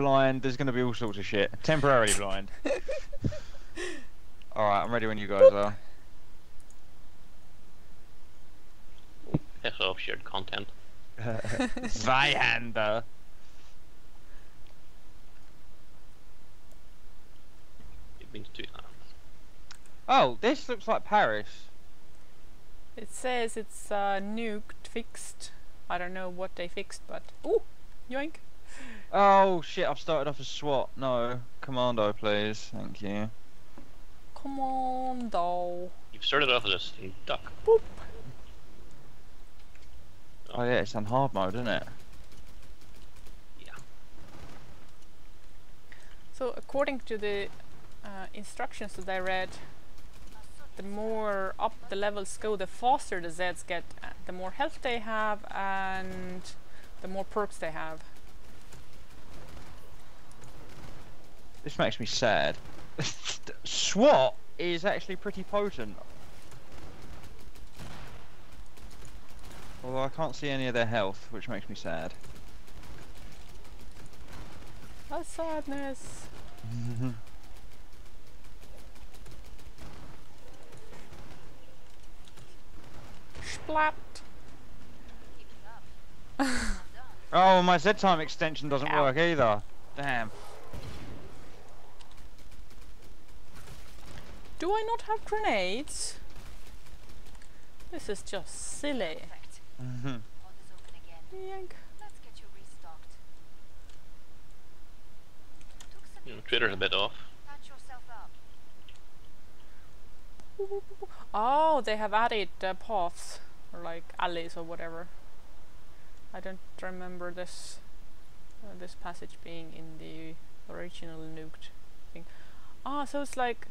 blind. There's going to be all sorts of shit. Temporarily blind. all right, I'm ready when you guys are. Piss off, shared content. Zweihander. It means two hands. Oh, this looks like Paris. It says it's uh, nuked, fixed. I don't know what they fixed, but ooh, yoink. Oh shit! I've started off as SWAT. No, Commando, please. Thank you. Commando. You've started off as a sting duck. Boop. Oh yeah, it's on hard mode, isn't it? Yeah. So according to the uh, instructions that I read, the more up the levels go, the faster the Zeds get, uh, the more health they have, and the more perks they have. This makes me sad. SWAT is actually pretty potent. Although I can't see any of their health, which makes me sad. A sadness. Splat. oh, my Z time extension doesn't Ow. work either. Damn. Do I not have grenades? This is just silly. Mhm. Orders open again. Yank. Let's get you restocked. Took some You know, Twitter's a bit off. patch yourself up. Oh, they have added uh, paths or like alleys or whatever. I don't remember this uh, this passage being in the original nuked thing. Ah, so it's like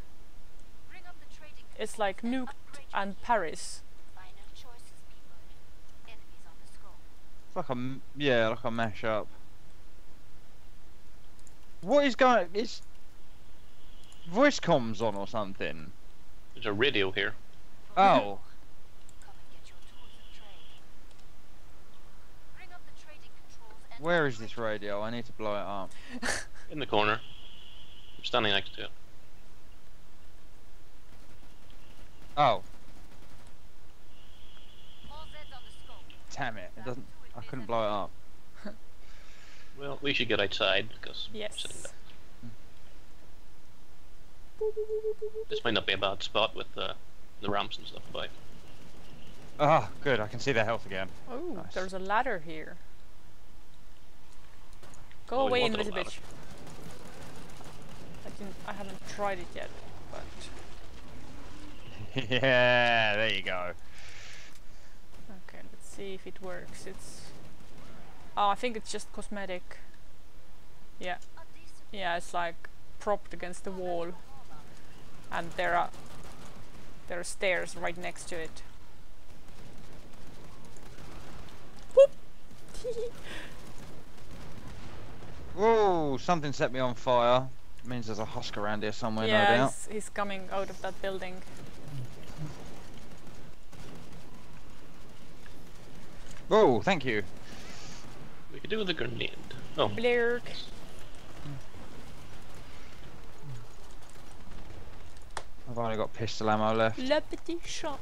Bring up the trading it's like controls and nuked and. Paris. Final choices, people. Enemies on the scope. It's like a m- yeah, like a mash up. What is going? Is voice comms on or something? There's a radio here. Oh, Come and get your tools and trade. Bring up the trading controls and where is this radio? I need to blow it up. In the corner. I'm standing next to it. Oh, All Zeds on the scope. damn it! It doesn't. I couldn't blow it up. Well, we should get outside because Yes. sitting there. This might not be a bad spot with uh, the ramps and stuff about. Ah, good. I can see their health again. Oh, Nice. there's a ladder here. Go Oh, away, wanted invisible bitch. I didn't. I haven't tried it yet, but yeah, there you go. okay. Let's see if it works. It's. Oh, I think it's just cosmetic. Yeah, yeah. It's like propped against the wall, and there are there are stairs right next to it. Whoop! Whoa! Something set me on fire. means there's a husk around here somewhere, no yeah, doubt. he's, he's coming out of that building. Oh, thank you. We could do with a grenade. Oh, Blurk. I've only got pistol ammo left. Le petit chat.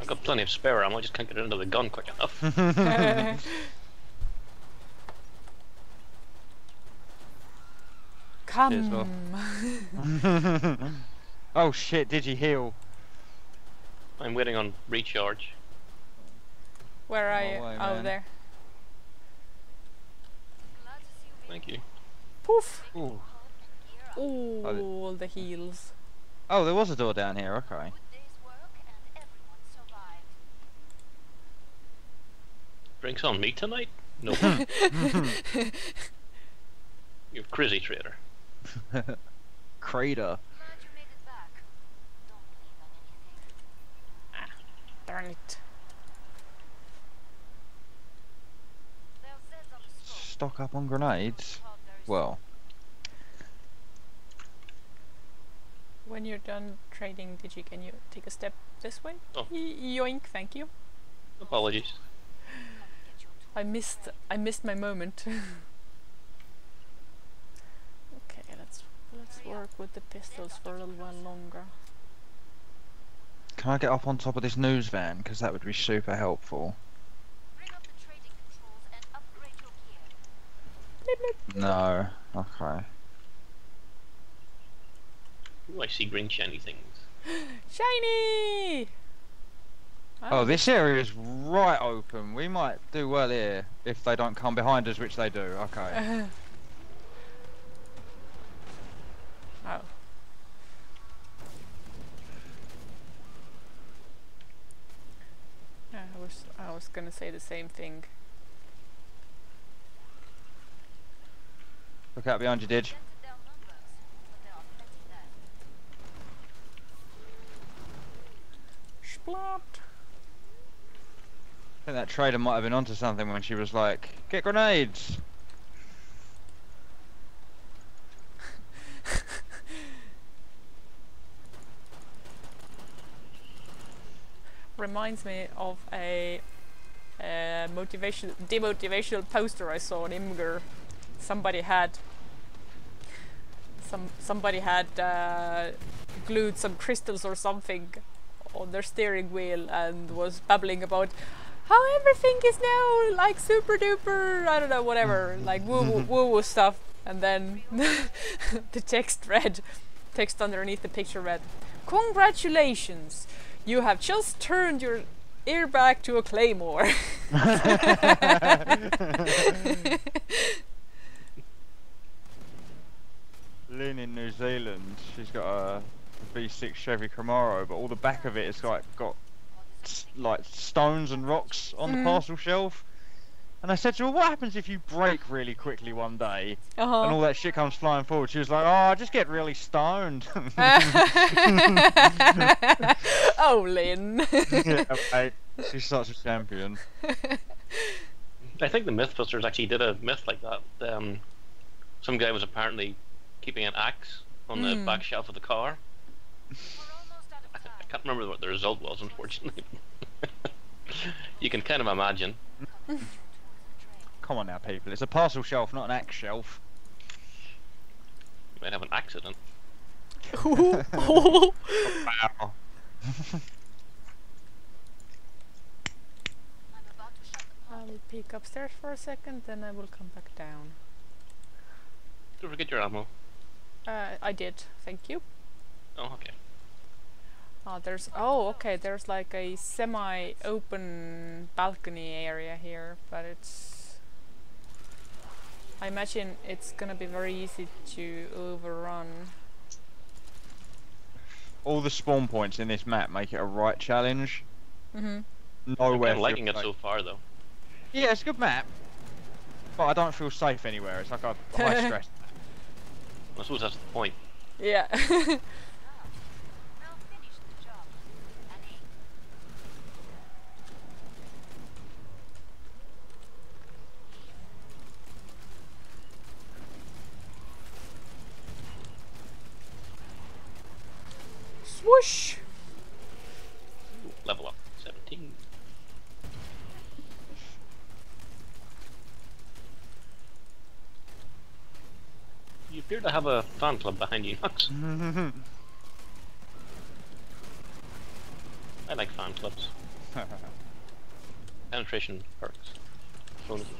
I've got plenty of spare ammo. I just can't get it into the gun quick enough. Come. Oh shit! Did you heal? I'm waiting on recharge. Where are No you? way, oh, man. there. glad to see you Thank you. Poof. Ooh. Ooh, Oh, the- all the heals. Oh, there was a door down here. Okay. Good day's work and everyone survived. Drinks on me tonight? No. You're crazy trader. Crater. Glad you made stock up on grenades, well... When you're done trading, Digi, can you take a step this way? Oh. Yoink, thank you. Apologies. I missed I missed my moment. okay, let's let's work with the pistols for a little while longer. Can I get up on top of this news van? Because that would be super helpful. No. Okay. Ooh, I see green shiny things. Shiny! Oh, this area is right open. We might do well here if they don't come behind us, which they do. Okay. oh. Yeah, I was I was gonna say the same thing. Look out behind you, Didge. Dented down numbers, but there are plenty left. Splot! I think that trader might have been onto something when she was like, "Get grenades." Reminds me of a, uh motivation demotivational poster I saw on Imgur. Somebody had some somebody had uh, glued some crystals or something on their steering wheel and was babbling about how everything is now like super duper I don't know whatever like woo woo woo woo stuff. And then the text read text underneath the picture read congratulations you have just turned your ear back to a claymore Lynn in New Zealand, she's got a V6 Chevy Camaro, but all the back of it is like got like stones and rocks on the Mm. parcel shelf. And I said to her, "What happens if you brake really quickly one day and all that shit comes flying forward?" She was like, "Oh, I just get really stoned." oh Lynn yeah, mate. She's such a champion. I think the Mythbusters actually did a myth like that. Um, some guy was apparently keeping an axe on the Mm. back shelf of the car. We're out I, of I time. can't remember what the result was, unfortunately. you can kind of imagine. Come and get your tools and trade. Come on now, people. It's a parcel shelf, not an axe shelf. You might have an accident. Ooh. Wow. I'm about to shut. I'll peek upstairs for a second, then I will come back down. Don't forget your ammo. Uh, I did, thank you. Oh, okay. Oh, there's oh okay. There's like a semi-open balcony area here, but it's. I imagine it's gonna be very easy to overrun. all the spawn points in this map make it a right challenge. Mm-hmm. I'm Nowhere. kind of liking it so far, though. Yeah, it's a good map. But I don't feel safe anywhere. It's like a high stress. I suppose that's the point. Yeah. Swoosh. Ooh, level up. 17. You appear to have a fan club behind you, Knux. I like fan clubs. Penetration perks. Bonuses.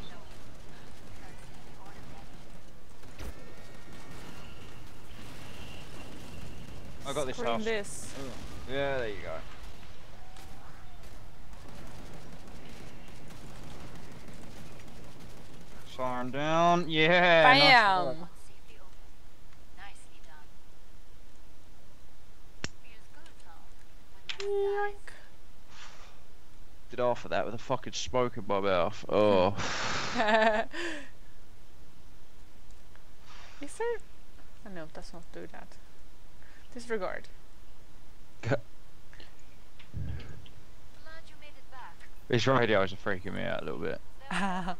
I got this Scream house. this. Oh, yeah, there you go. Siren down. Yeah. nice Bam. work. Safely open. Nicely done. Feels good, huh? When one dies. Did half of that with a fucking smoke in my mouth. Oh. Is there? Oh, no, does not do that. Disregard. Glad you made it back. These radios are freaking me out a little bit. There's no scope.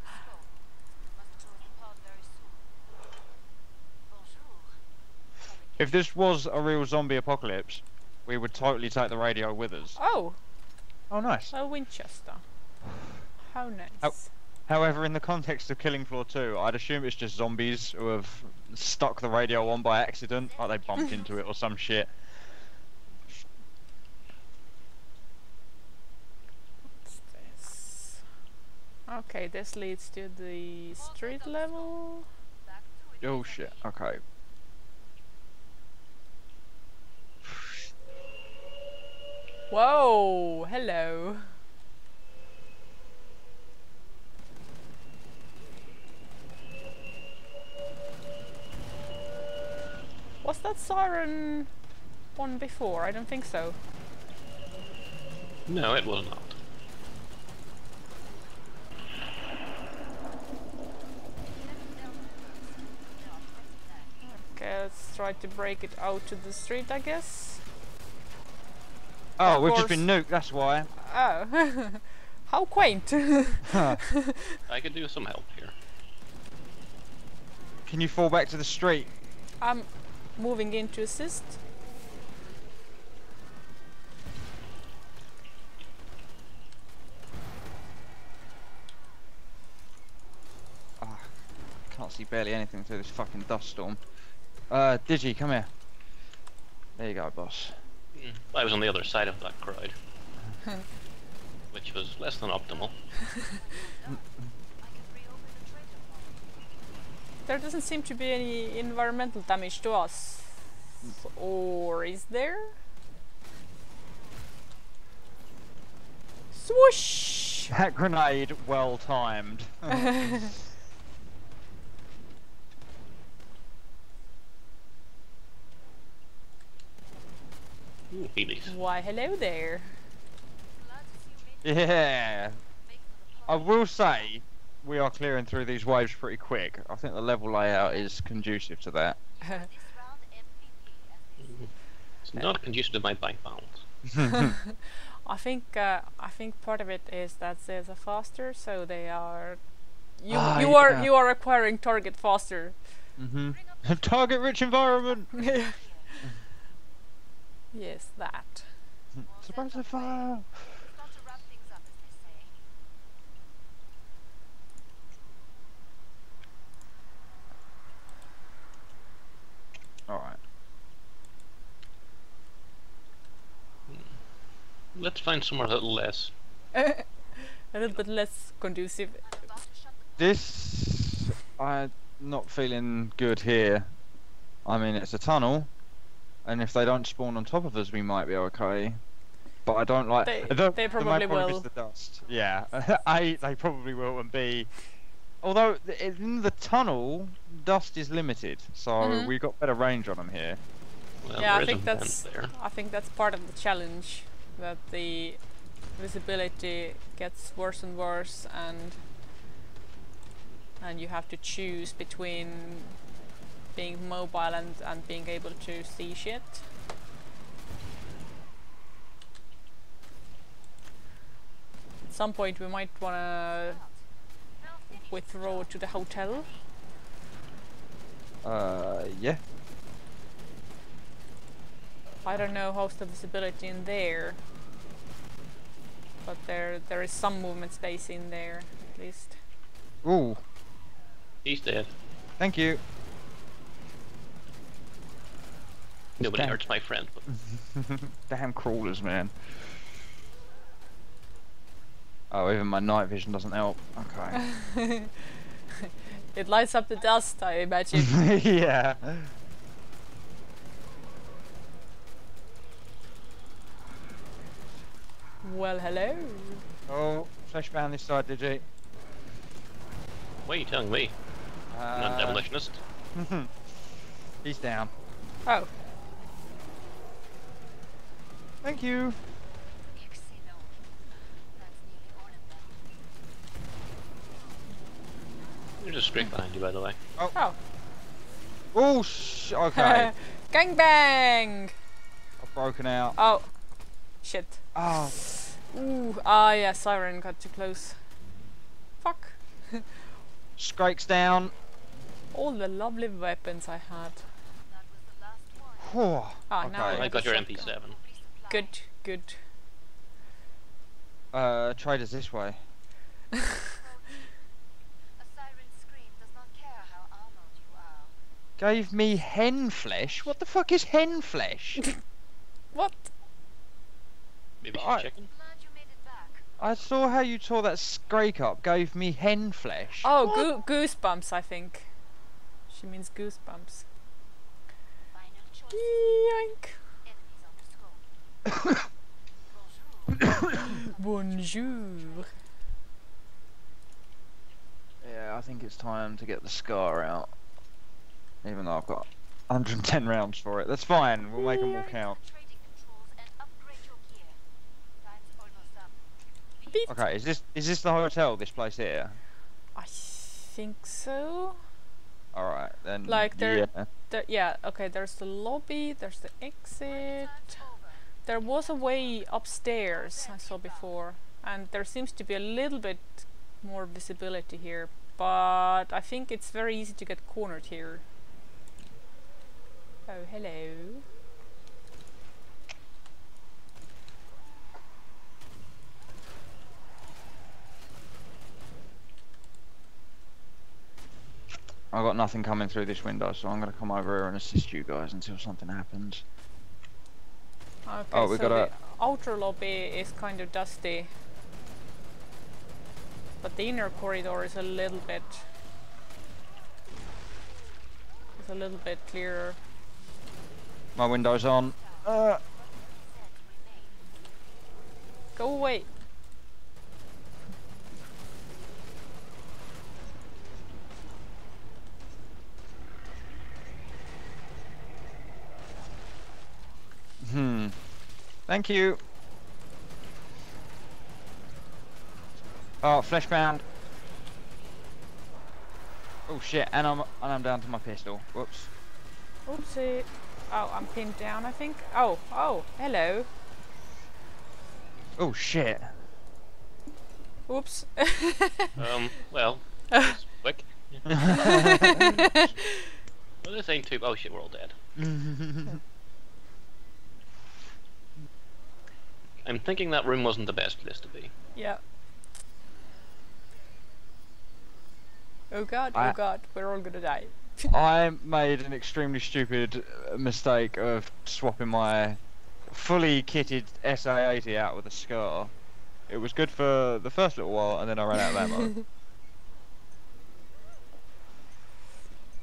Must close the pod very soon. Bonjour. Come and get If this was a real zombie apocalypse, we would totally take the radio with us. Oh, Oh, nice. a Winchester. How nice. However, in the context of Killing Floor 2, I'd assume it's just zombies who have stuck the radio on by accident, like they bumped into it or some shit. What's this? Okay, this leads to the street level. Back to it. Oh shit, okay. Whoa! Hello. Was that siren one before? I don't think so. No, it was not. Okay, let's try to break it out to the street, I guess. Oh, we've just been nuked, that's why. Oh, how quaint! I could do some help here. Can you fall back to the street? I'm moving in to assist. Ah, can't see barely anything through this fucking dust storm. Uh, Digi, come here. There you go, boss. I was on the other side of that crowd. which was less than optimal. I can reopen the trader vault. There doesn't seem to be any environmental damage to us. Or is there? Swoosh! That grenade, well timed. Ooh, Heelys. Why, hello there. Glad to see you made yeah. it. Make for the I will say, we are clearing through these waves pretty quick. I think the level layout is conducive to that. This round MVP, as they say. It's not conducive to my bank balance. I think uh, I think part of it is that there's a faster, so they are. You Ah, you are you are acquiring target faster. Mm -hmm. Target rich environment! Yes, that. Surprise the fire! Start to wrap things up, as they say. Alright. Let's find somewhere a little less. a little bit less conducive. I'm about to shut the This. I'm not feeling good here. I mean, it's a tunnel, and if they don't spawn on top of us, we might be okay. But I don't like. They- the- they the main probably problem will. Is the dust. Yeah. A, they probably will, and B, although in the tunnel, dust is limited, so Mhm. we've got better range on them here. Well, Yeah, I think that's- there. I think that's part of the challenge that the visibility gets worse and worse and and you have to choose between being mobile and, and being able to see shit. At some point we might wanna Now finish the withdraw to the hotel. Uh, yeah. I don't know how's the visibility in there. But there there is some movement space in there at least. Ooh, He's dead. thank you. Nobody dead. hurts my friend, Damn crawlers, man. Oh, even my night vision doesn't help. Okay. It lights up the dust, I imagine. yeah. well, hello. Oh, flash behind this side, Digi. what are you telling me? I'm not a Uh, demolitionist. He's down. Oh, Thank you. Excellent. That's nearly all of them. They're just straight behind you, by the way. oh. Oh, oh sh- okay. Gang bang! I've broken out. Oh, shit. Oh, Ooh, ah, yeah, siren got too close. Fuck. Scrakes down. All the lovely weapons I had. That was the last one. Whew. Ah, now Okay. I I got your. MP7. Good, good. Uh, trade this way. Gave me hen flesh? What the fuck is hen flesh? what? Maybe I, chicken? I saw how you tore that Scrake up, gave me hen flesh. Oh, go goosebumps, I think. She means goosebumps. Yoink. Bonjour. Bonjour. Yeah, I think it's time to get the scar out. Even though I've got 110 rounds for it. That's fine. We'll make them all count. Trading controls and upgrade your gear. Time's almost up. Beep. Okay, is this is this the hotel? This place here? I think so. All right, then. Like, there- Yeah. There, yeah, okay, there's the lobby, there's the exit. There was a way upstairs I saw before, and there seems to be a little bit more visibility here, but I think it's very easy to get cornered here. Oh, hello. I've got nothing coming through this window, so I'm gonna come over here and assist you guys until something happens. Okay, Oh, we so got the a- outer lobby is kind of dusty, but the inner corridor is a little bit. It's a little bit clearer. My window's on. Uh, Go away. hmm. Thank you. Oh, flesh Fleshpound. Oh shit, and I'm and I'm down to my pistol. Whoops. Oopsie. Oh, I'm pinned down, I think. Oh, oh, hello. Oh shit. Oops. Um, well, it's quick. Well, this ain't too. Oh shit, we're all dead. I'm thinking that room wasn't the best place to be. yeah. Oh god, I- oh god, we're all gonna die. I made an extremely stupid uh, mistake of swapping my fully kitted SA-80 out with a Scar. It was good for the first little while, and then I ran out of ammo.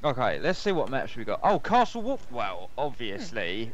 okay, let's see what maps we got. Oh, Castle Wolf. Well, obviously,